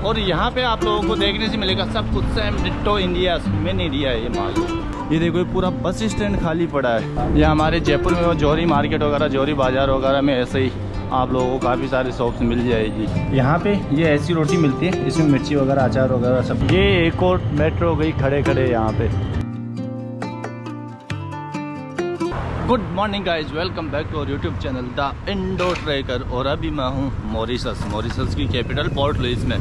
और यहाँ पे आप लोगों को देखने से मिलेगा, सब कुछ सेम डिट्टो इंडिया मेन इंडिया है ये माल। ये देखो पूरा बस स्टैंड खाली पड़ा है। ये हमारे जयपुर में जौहरी मार्केट वगैरह, जौहरी बाज़ार वगैरह में ऐसे ही आप लोगों को काफ़ी सारे शॉप्स मिल जाएगी। यहाँ पे ये ऐसी रोटी मिलती है, इसमें मिर्ची वगैरह, अचार वगैरह सब। ये एक और मेट्रो गई खड़े खड़े यहाँ पे। Good morning guys welcome back to our YouTube channel the Indo trekker और अभी मैं हूँ मॉरिसस मॉरिसस की कैपिटल पोर्ट लुइस में।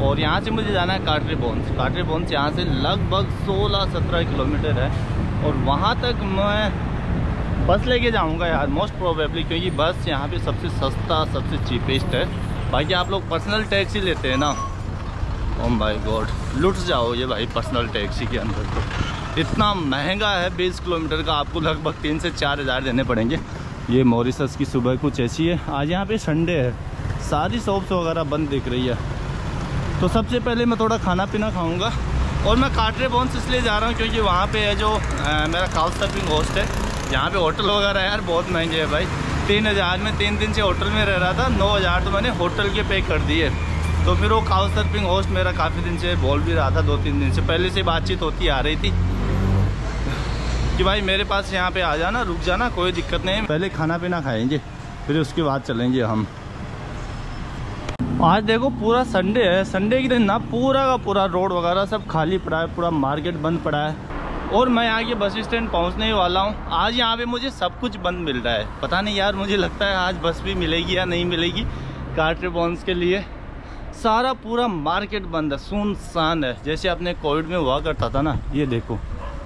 और यहाँ से मुझे जाना है काटरे बोन्स। काटरे बोन्स यहाँ से लगभग 16-17 किलोमीटर है। और वहाँ तक मैं बस लेके जाऊँगा यार मोस्ट प्रोबेबली क्योंकि बस यहाँ पे सबसे सस्ता, सबसे चीपेस्ट है। बाकी आप लोग पर्सनल टैक्सी लेते हैं ना? ओम भाई गॉड लुट जाओ ये भाई पर्सनल टैक्सी के अंदर तो। इतना महँगा है बीस किलोमीटर का, आपको लगभग तीन से चार हज़ार देने पड़ेंगे। ये मॉरिसस की सुबह कुछ ऐसी है। आज यहाँ पे संडे है। सारी शॉप्स वगैरह बंद दिख रही है। तो सबसे पहले मैं थोड़ा खाना पीना खाऊँगा और मैं काटरे बॉन्स इसलिए जा रहा हूँ क्योंकि वहाँ पे है जो आ, मेरा काउस सर्फिंग होस्ट है। यहाँ पे होटल वगैरह यार बहुत महँगे है भाई। तीन हज़ार में तीन दिन से होटल में रह रहा था नौ हज़ार तो मैंने होटल के पे कर दिए। तो फिर वो काउस सर्फिंग होस्ट मेरा काफ़ी दिन से बोल भी रहा था दो तीन दिन से। पहले से बातचीत होती आ रही थी कि भाई मेरे पास यहाँ पे आ जाना रुक जाना कोई दिक्कत नहीं। पहले खाना पीना खाएँगे फिर उसके बाद चलेंगे हम। आज देखो पूरा संडे है। संडे के दिन ना पूरा का पूरा रोड वगैरह सब खाली पड़ा है, पूरा मार्केट बंद पड़ा है। और मैं के बस स्टैंड पहुँचने ही वाला हूँ। आज यहाँ पे मुझे सब कुछ बंद मिल रहा है। पता नहीं यार, मुझे लगता है आज बस भी मिलेगी या नहीं मिलेगी कार्टर बॉन्स के लिए। सारा पूरा मार्केट बंद है, सुनसान है। जैसे आपने कोविड में हुआ करता था ना, ये देखो।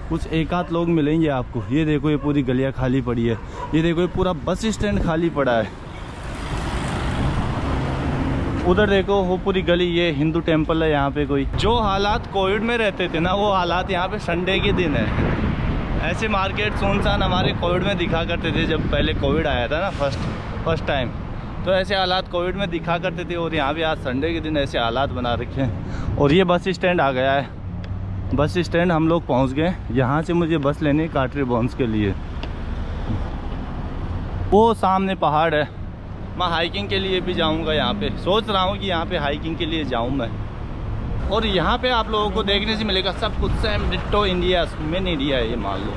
कुछ एक आध लोग मिलेंगे आपको। ये देखो, ये पूरी गलियाँ खाली पड़ी है। ये देखो, ये पूरा बस स्टैंड खाली पड़ा है। उधर देखो, वो पूरी गली, ये हिंदू टेंपल है यहाँ पे कोई। जो हालात कोविड में रहते थे ना, वो हालात यहाँ पे संडे के दिन है। ऐसे मार्केट सुनसान हमारे कोविड में दिखा करते थे जब पहले कोविड आया था ना, फ़र्स्ट फ़र्स्ट टाइम। तो ऐसे हालात कोविड में दिखा करते थे और यहाँ भी आज संडे के दिन ऐसे हालात बना रखे हैं। और ये बस स्टैंड आ गया है। बस स्टैंड हम लोग पहुँच गए। यहाँ से मुझे बस लेनी है काटरी बॉन्स के लिए। वो सामने पहाड़ है। मैं हाइकिंग के लिए भी जाऊँगा यहाँ पे। सोच रहा हूँ कि यहाँ पे हाइकिंग के लिए जाऊँ मैं। और यहाँ पे आप लोगों को देखने से मिलेगा सब कुछ। सेम डिट्टो इंडिया मेन इंडिया है ये मान लो।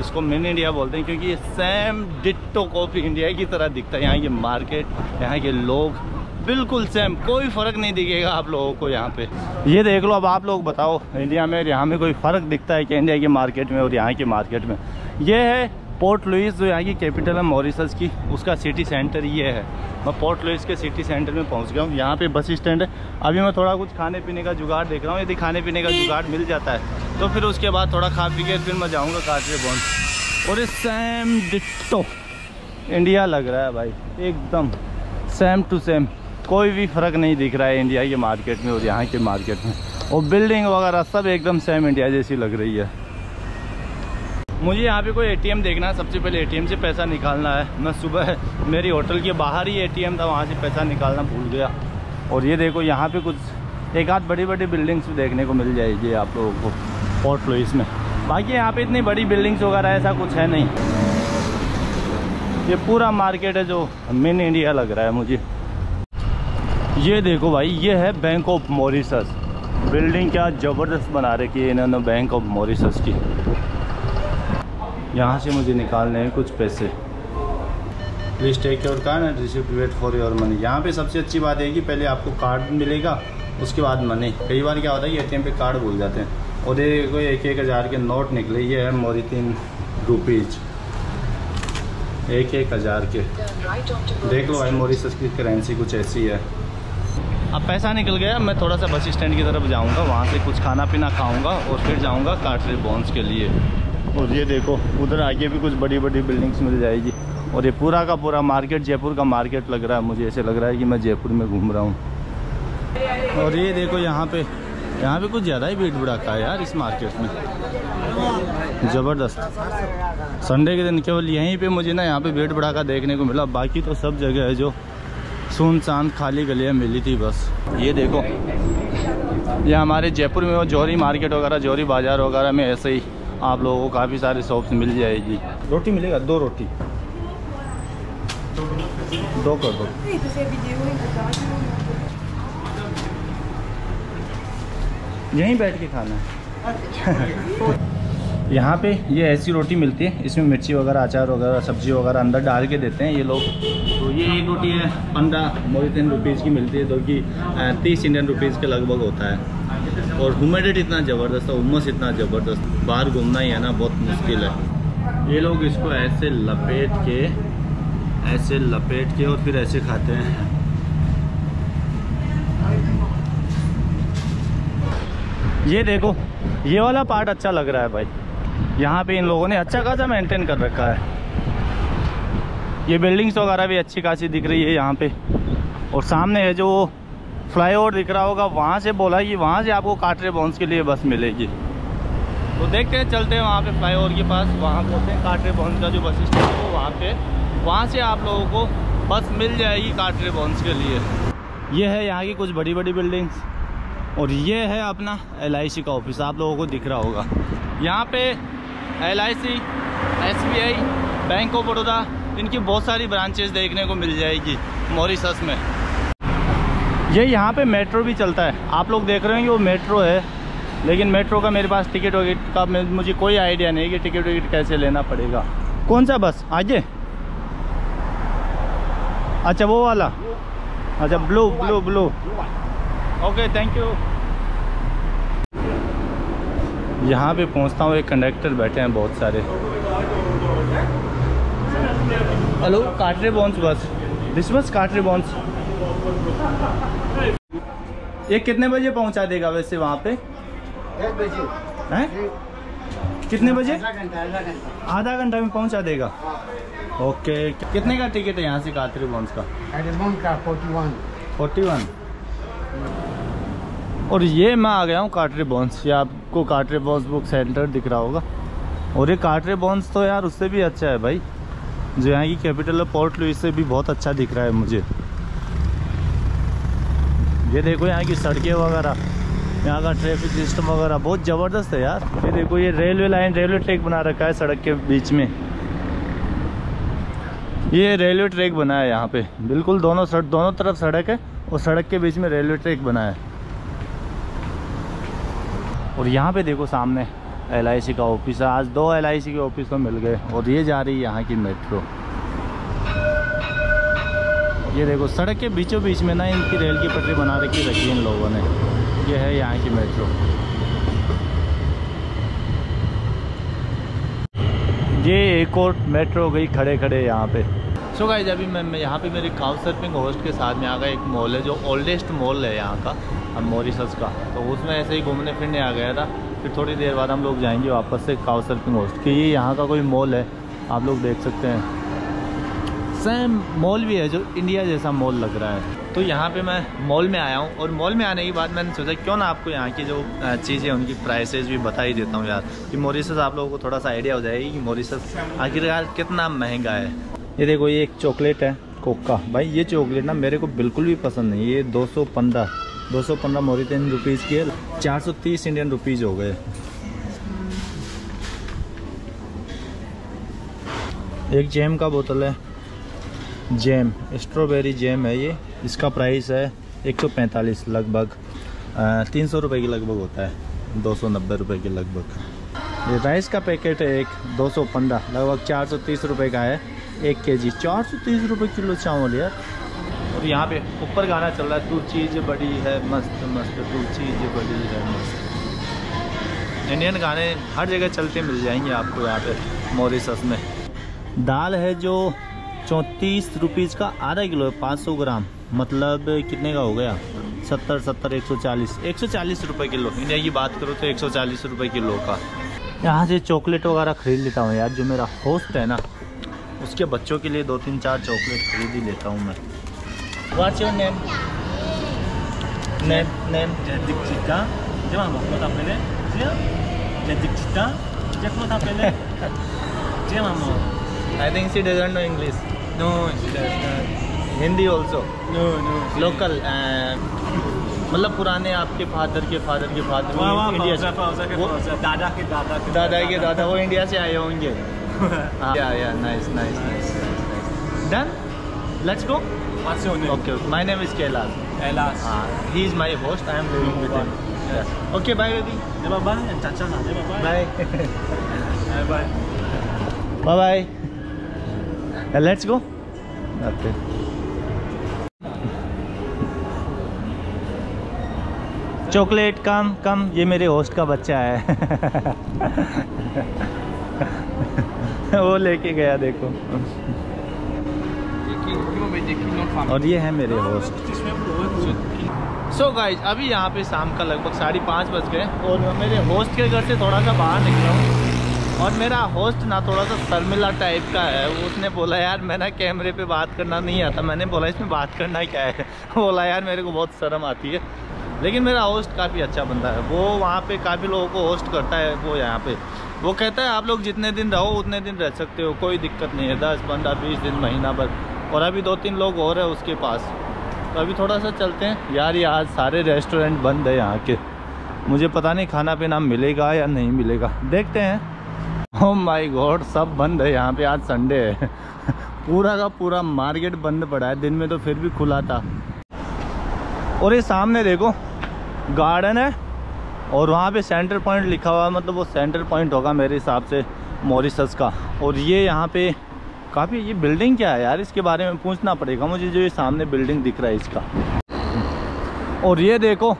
इसको मेन इंडिया बोलते हैं क्योंकि ये सेम डिट्टो कॉफ़ी इंडिया की तरह दिखता है। यहाँ के मार्केट यहाँ के लोग, बिल्कुल सेम कोई फ़र्क नहीं दिखेगा आप लोगों को यहाँ पे। ये देख लो, अब आप लोग बताओ इंडिया में यहाँ में कोई फ़र्क दिखता है कि इंडिया के मार्केट में और यहाँ के मार्केट में? ये है पोर्ट लुइस जो यहाँ की कैपिटल है मॉरिसस की, उसका सिटी सेंटर ये है। मैं पोर्ट लुइस के सिटी सेंटर में पहुँच गया हूँ। यहाँ पे बस स्टैंड है। अभी मैं थोड़ा कुछ खाने पीने का जुगाड़ देख रहा हूँ। यदि खाने पीने का जुगाड़ मिल जाता है तो फिर उसके बाद थोड़ा खा पी के फिर मैं जाऊँगा काटरे बॉन्ड। और सेम डिट्टो इंडिया लग रहा है भाई, एकदम। सेम टू सेम कोई भी फ़र्क नहीं दिख रहा है इंडिया के मार्केट में और यहाँ के मार्केट में। और बिल्डिंग वगैरह सब एकदम सेम इंडिया जैसी लग रही है। मुझे यहाँ पे कोई एटीएम देखना है। सबसे पहले एटीएम से पैसा निकालना है। मैं सुबह मेरी होटल के बाहर ही एटीएम था, वहाँ से पैसा निकालना भूल गया। और ये देखो, यहाँ पे कुछ, एक आध बड़ी बड़ी बिल्डिंग्स भी देखने को मिल जाएगी आप लोगों को पोर्ट लुइस में। बाकी यहाँ पे इतनी बड़ी बिल्डिंग्स वगैरह, ऐसा कुछ है नहीं। ये पूरा मार्केट है जो मेन इंडिया लग रहा है मुझे। ये देखो भाई, ये है बैंक ऑफ़ मॉरिसस बिल्डिंग क्या ज़बरदस्त बना रखी है इन्होंने बैंक ऑफ़ मॉरिसस की। यहाँ से मुझे निकालने हैं कुछ पैसे। Please take your card and receipt wait for your money यहाँ पे सबसे अच्छी बात है कि पहले आपको कार्ड मिलेगा, उसके बाद मनी कई बार क्या होता है कि एटीएम पे कार्ड भूल जाते हैं। और ये कोई एक एक हज़ार के नोट निकले, ये है मोरी तीन रुपीज़ एक एक हज़ार के। देख लो भाई मोरिसस की करेंसी कुछ ऐसी है। अब पैसा निकल गया, मैं थोड़ा सा बस स्टैंड की तरफ़ जाऊँगा, वहाँ से कुछ खाना पीना खाऊँगा और फिर जाऊँगा काटरे बॉन्स के लिए। और ये देखो, उधर आगे भी कुछ बड़ी बड़ी बिल्डिंग्स मिल जाएगी। और ये पूरा का पूरा मार्केट जयपुर का मार्केट लग रहा है मुझे, ऐसे लग रहा है कि मैं जयपुर में घूम रहा हूँ। और ये देखो यहाँ पे यहाँ पे कुछ ज़्यादा ही भीड़ भड़ाका है यार इस मार्केट में। ज़बरदस्त। संडे के दिन केवल यहीं पे मुझे ना यहाँ पे भीड़ भड़ाका देखने को मिला। बाकी तो सब जगह है जो सुनसान खाली गलियाँ मिली थी बस। ये देखो, ये हमारे जयपुर में वो जौहरी मार्केट वगैरह, जौहरी बाज़ार वगैरह में ऐसे ही। आप लोगों को काफ़ी सारे शॉप्स मिल जाएगी। रोटी मिलेगा? दो रोटी। दो कर दो। यहीं बैठ के खाना है। यहाँ पे ये ऐसी रोटी मिलती है, इसमें मिर्ची वगैरह, अचार वगैरह, सब्ज़ी वगैरह अंदर डाल के देते हैं ये लोग। तो ये एक रोटी है, पंद्रह मोरिथन रुपीज़ की मिलती है, जो कि तीस इंडियन रुपीज़ के लगभग होता है। और ह्यूमिडिटी इतना ज़बरदस्त है उमस इतना ज़बरदस्त, बाहर घूमना ही है ना, बहुत मुश्किल है। ये लोग इसको ऐसे लपेट के, ऐसे लपेट के और फिर ऐसे खाते हैं। ये देखो, ये वाला पार्ट अच्छा लग रहा है भाई। यहाँ पे इन लोगों ने अच्छा खासा मेंटेन कर रखा है। ये बिल्डिंग्स वगैरह भी अच्छी खासी दिख रही है यहाँ पे। और सामने है जो फ्लाई ओवर दिख रहा होगा, वहाँ से बोला कि वहाँ से आपको काटरे बॉन्स के लिए बस मिलेगी। तो देखते हैं, चलते हैं वहाँ पे फ्लाई ओवर के पास, वहाँ पहुँचते हैं, काटरे बॉन्स का जो बस स्टैंड है वहाँ पे। वहाँ से आप लोगों को बस मिल जाएगी काटरे बॉन्स के लिए। ये है यहाँ की कुछ बड़ी बड़ी बिल्डिंग्स, और ये है अपना LIC का ऑफ़िस, आप लोगों को दिख रहा होगा। यहाँ पे L I C S B I bank of Baroda, इनकी बहुत सारी ब्रांचेज देखने को मिल जाएगी मॉरिसस में। ये यहाँ पे मेट्रो भी चलता है। आप लोग देख रहे हैं वो मेट्रो है। लेकिन मेट्रो का मेरे पास टिकट विकट का मुझे कोई आइडिया नहीं कि टिकट विकट कैसे लेना पड़ेगा। कौन सा बस? आगे। अच्छा वो वाला। अच्छा blue blue blue. Okay thank you यहाँ पे पहुँचता हूँ, एक कंडक्टर बैठे हैं बहुत सारे। Hello Quatre Bornes bus. This bus Quatre Bornes ये कितने बजे पहुँचा देगा वैसे वहाँ पे? बजे। हैं? कितने बजे? घंटा आधा घंटा। में पहुँचा देगा? ओके। कितने का टिकट है यहाँ से काटरे बॉन्स का? का फोर्टी वन फोर्टी वन। और ये मैं आ गया हूँ काटरे बॉन्स ये आपको काटरे बॉन्स बुक सेंटर दिख रहा होगा। और ये काटरे बॉन्स तो यार उससे भी अच्छा है भाई। जो यहाँ की कैपिटल है पोर्ट लुइस से भी बहुत अच्छा दिख रहा है मुझे। ये देखो यहाँ की सड़कें वगैरह, यहाँ का ट्रैफ़िक सिस्टम वगैरह बहुत ज़बरदस्त है यार। ये देखो ये रेलवे लाइन रेलवे ट्रैक बना रखा है सड़क के बीच में। ये रेलवे ट्रैक बना है यहाँ पे। बिल्कुल दोनों सड़क दोनों तरफ़ सड़क है और सड़क के बीच में रेलवे ट्रैक बना है। और यहाँ पे देखो सामने एलआईसी का ऑफ़िस है। आज दो एलआईसी के ऑफ़िस तो मिल गए और ये जा रही है यहाँ की मेट्रो ये देखो सड़क के बीचों बीच में ना इनकी रेल की पटरी बना रखी रखी इन लोगों ने। ये है यहाँ की मेट्रो। ये एक और मेट्रो हो गई खड़े खड़े यहाँ पे। सो so गाइज़ अभी मैं, मैं यहाँ पे मेरे काउ सर्फिंग होस्ट के साथ में आ गया एक मॉल है जो ओल्डेस्ट मॉल है यहाँ का मॉरिसस का। तो उसमें ऐसे ही घूमने फिरने आ गया था। फिर थोड़ी देर बाद हम लोग जाएँगे वापस से काउ सर्फिंग होस्ट कि। ये यहाँ का कोई मॉल है आप लोग देख सकते हैं। सेम मॉल भी है जो इंडिया जैसा मॉल लग रहा है। तो यहाँ पे मैं मॉल में आया हूँ और मॉल में आने के बाद मैंने सोचा, क्यों ना आपको यहाँ की जो चीज़ें उनकी प्राइसेस भी बता ही देता हूँ यार। कि मोरिसस आप लोगों को थोड़ा सा आइडिया हो जाएगी कि मोरिसस आखिरकार कितना महँगा है। ये देखो, ये एक चॉकलेट है, कोका। भाई, ये चॉकलेट ना मेरे को बिल्कुल भी पसंद नहीं ये दो सौ 215 215 मोरितन रुपीज़ की है। 430 इंडियन रुपीज़ हो गए। एक जैम का बोतल है। जैम, स्ट्रॉबेरी जैम है ये। इसका प्राइस है 145 लगभग। तीन सौ रुपये की लगभग होता है। दो सौ नब्बे रुपये के लगभग। ये राइस का पैकेट है एक 215 लगभग चार सौ तीस रुपये का है। एक के जी, चार सौ तीस रुपये किलो चावल यार। और यहाँ पे ऊपर गाना चल रहा है, तू चीज़ बड़ी है, मस्त मस्त, तू चीज़ बड़ी है, मस्त। इंडियन गाने हर जगह चलते मिल जाएँगे आपको यहाँ पे मॉरिसस में। दाल है जो चौंतीस रुपीज़ का आधा किलो है पाँच सौ ग्राम। मतलब कितने का हो गया? सत्तर सत्तर एक सौ चालीस। एक सौ चालीस रुपये किलो। इंडिया की बात करो तो एक सौ चालीस रुपये किलो का। यहाँ से चॉकलेट वगैरह ख़रीद लेता हूँ यार जो मेरा होस्ट है ना उसके बच्चों के लिए दो तीन चार चॉकलेट खरीद ही लेता हूँ मैं। What's your name name name gdzie mam mo tapele? Gdzie? Jadikcita, gdzie mo tapele? Gdzie mam mo? I think she doesn't know English No, she does not. Hindi also No, no. she- local मतलब पुराने आपके father के father के father वाह India के वो- दादा के दादा के दादा के दादा वो इंडिया से आए होंगे। या या nice nice nice done let's go What's your name? Okay my name is Kailash Elas. He is my host I am living with him okay bye baby. Bye Bye bye. Bye bye let's go okay chocolate come come ये मेरे host का बच्चा है। वो लेके गया देखो। और ये है मेरे होस्ट सो so गाइज़ अभी यहाँ पे शाम का लगभग साढ़े पाँच बज गए। और मेरे होस्ट के घर से थोड़ा सा बाहर निकला हूँ। और मेरा होस्ट ना थोड़ा सा शर्मिला टाइप का है। उसने बोला, यार, मैं ना कैमरे पे बात करना नहीं आता। मैंने बोला, इसमें बात करना क्या है? बोला, यार, मेरे को बहुत शर्म आती है। लेकिन मेरा होस्ट काफ़ी अच्छा बंदा है। वो वहाँ पे काफ़ी लोगों को होस्ट करता है वो यहाँ पे। वो कहता है, आप लोग जितने दिन रहो, उतने दिन रह सकते हो। कोई दिक्कत नहीं है। दस, पंद्रह, बीस दिन, महीना भर। और अभी दो तीन लोग और है उसके पास। तो अभी थोड़ा सा चलते हैं। यार, ये आज सारे रेस्टोरेंट बंद है यहाँ के। मुझे पता नहीं खाना पीना मिलेगा या नहीं मिलेगा। देखते हैं। ओ माय गॉड सब बंद है, यहाँ पे आज संडे है। पूरा का पूरा मार्केट बंद पड़ा है, दिन में तो फिर भी खुला था। और ये सामने देखो, गार्डन है, और वहाँ पे सेंटर पॉइंट लिखा हुआ है मतलब वो सेंटर पॉइंट होगा मेरे हिसाब से मॉरिसस का। और ये यहाँ पे काफ़ी, ये बिल्डिंग क्या है यार? इसके बारे में पूछना पड़ेगा मुझे जो ये सामने बिल्डिंग दिख रहा है इसका। और ये देखो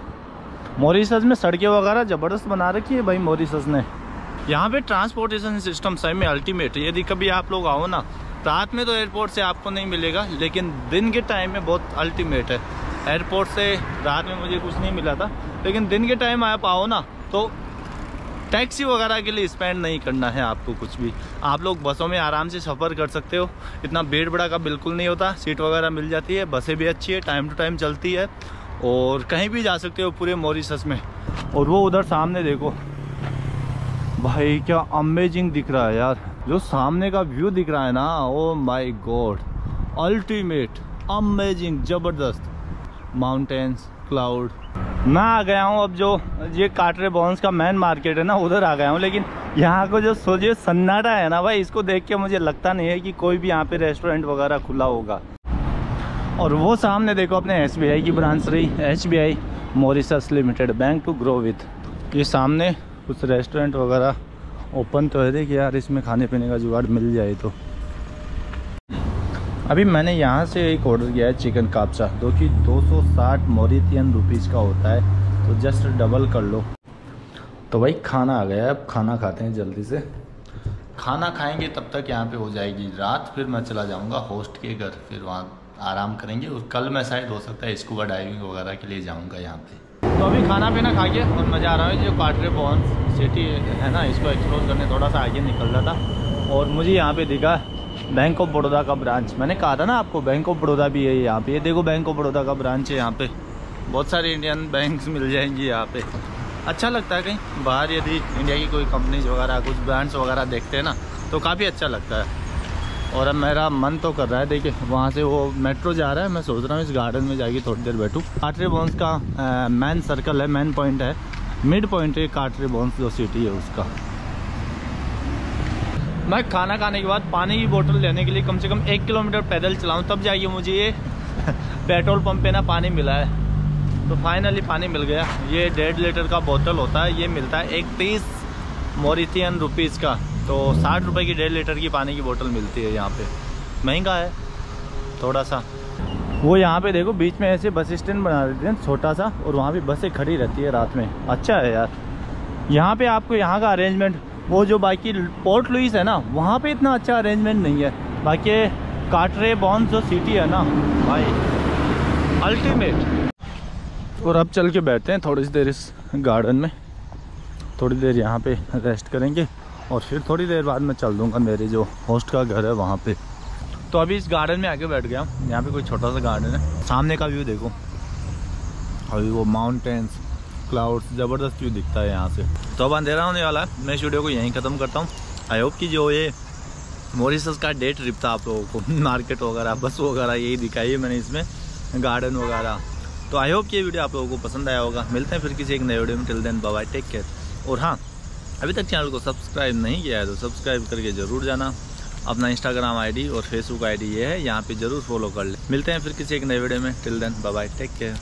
मॉरिसस में सड़कें वगैरह ज़बरदस्त बना रखी है भाई मॉरिसस ने। यहाँ पे ट्रांसपोर्टेशन सिस्टम सही में अल्टीमेट है। यदि कभी आप लोग आओ ना, रात में तो एयरपोर्ट से आपको नहीं मिलेगा, लेकिन दिन के टाइम में बहुत अल्टीमेट है। एयरपोर्ट से रात में मुझे कुछ नहीं मिला था, लेकिन दिन के टाइम आप आओ ना तो टैक्सी वगैरह के लिए स्पेंड नहीं करना है आपको कुछ भी। आप लोग बसों में आराम से सफ़र कर सकते हो। इतना भीड़ बड़ा का बिल्कुल नहीं होता, सीट वगैरह मिल जाती है, बसें भी अच्छी है टाइम टू टाइम चलती है, और कहीं भी जा सकते हो पूरे मॉरिसस में। और वो उधर सामने देखो भाई, क्या अमेजिंग दिख रहा है यार। जो सामने का व्यू दिख रहा है ना oh my god ultimate amazing ज़बरदस्त। माउंटेन्स क्लाउड मैं आ गया हूँ अब जो, ये काटरे बॉन्स का मेन मार्केट है ना, उधर आ गया हूँ, लेकिन यहाँ को जो सोचिए सन्नाटा है ना भाई, इसको देख के मुझे लगता नहीं है कि कोई भी यहाँ पे रेस्टोरेंट वगैरह खुला होगा। और वो सामने देखो अपने एस की ब्रांच रही H B I limited bank to grow with ये सामने कुछ रेस्टोरेंट वगैरह ओपन तो है, देखिए यार, इसमें खाने पीने का जुगाड़ मिल जाए तो। अभी मैंने यहाँ से एक ऑर्डर किया है चिकन कापसा, जो कि 260 मोरितियन रुपीज़ का होता है तो जस्ट डबल कर लो। तो भाई, खाना आ गया है, अब खाना खाते हैं जल्दी से। खाना खाएँगे तब तक यहाँ पे हो जाएगी रात, फिर मैं चला जाऊँगा होस्ट के घर, फिर वहाँ आराम करेंगे, और कल मैं शायद हो सकता है स्कूबा डाइविंग वगैरह के लिए जाऊँगा यहाँ पे। तो अभी खाना पीना खा के और मज़ा जा रहा हूँ। जो काटरे बॉन सिटी है ना, इसको एक्सप्लोर करने थोड़ा सा आगे निकल रहा था। और मुझे यहाँ पे दिखा बैंक ऑफ़ बड़ौदा का ब्रांच मैंने कहा था ना आपको बैंक ऑफ़ बड़ौदा भी है यहाँ पे। ये देखो बैंक ऑफ़ बड़ौदा का ब्रांच है यहाँ पे। बहुत सारे इंडियन बैंक्स मिल जाएँगी यहाँ पे। अच्छा लगता है कहीं? बाहर यदि इंडिया की कोई कंपनीज़ वगैरह, कुछ ब्रांड्स वगैरह देखते हैं ना तो काफ़ी अच्छा लगता है। और अब मेरा मन तो कर रहा है, देखिए, वहाँ से वो मेट्रो जा रहा है, मैं सोच रहा हूँ इस गार्डन में जाके थोड़ी देर बैठूँ। काटरे बॉन्स का मेन सर्कल है मेन पॉइंट है। मिड पॉइंट है काटरे बॉन्स जो सिटी है उसका। मैं खाना खाने के बाद पानी की बोतल लेने के लिए कम से कम एक किलोमीटर पैदल चलाऊँ, तब जाइए मुझे ये पेट्रोल पंप पे ना पानी मिला है। तो फाइनली पानी मिल गया। ये डेढ़ लीटर का बोतल होता है, ये मिलता है एक तीस मोरिथियन रुपीज़ का। तो साठ रुपए की डेढ़ लीटर की पानी की बोतल मिलती है यहाँ पे। महँगा है थोड़ा सा वो यहाँ पे देखो, बीच में ऐसे बस स्टैंड बना देते हैं छोटा सा और वहाँ भी बसें खड़ी रहती है रात में। अच्छा है यार। यहाँ पे आपको यहाँ का अरेंजमेंट वो जो बाकी पोर्ट लुइस है ना, वहाँ पे इतना अच्छा अरेंजमेंट नहीं है। बाकी काटरे बॉन्स जो सिटी है ना, भाई अल्टीमेट और अब चल के बैठते हैं थोड़ी सी देर इस गार्डन में। थोड़ी देर यहाँ पे रेस्ट करेंगे। और फिर थोड़ी देर बाद मैं चल दूँगा, मेरे जो होस्ट का घर है वहाँ पे। तो अभी इस गार्डन में आके बैठ गया हूँ। यहाँ पे कोई छोटा सा गार्डन है। सामने का व्यू देखो। अभी वो माउंटेन्स क्लाउड्स ज़बरदस्त व्यू दिखता है यहाँ से। तो अब अंधेरा होने वाला है। मैं इस वीडियो को यहीं ख़त्म करता हूँ। आई होप कि जो ये मॉरिसस का डे ट्रिप था आप लोगों को मार्केट वगैरह बस वगैरह, यही दिखाई है मैंने इसमें गार्डन वगैरह। तो आई होप ये वीडियो आप लोगों को पसंद आया होगा। मिलते हैं फिर किसी एक नए वीडियो में। Till then bye take care और हाँ अभी तक चैनल को सब्सक्राइब नहीं किया है तो सब्सक्राइब करके ज़रूर जाना। अपना इंस्टाग्राम आईडी और फेसबुक आईडी ये है, यहाँ पे ज़रूर फॉलो कर ले। मिलते हैं फिर किसी एक नए वीडियो में। Till then bye take care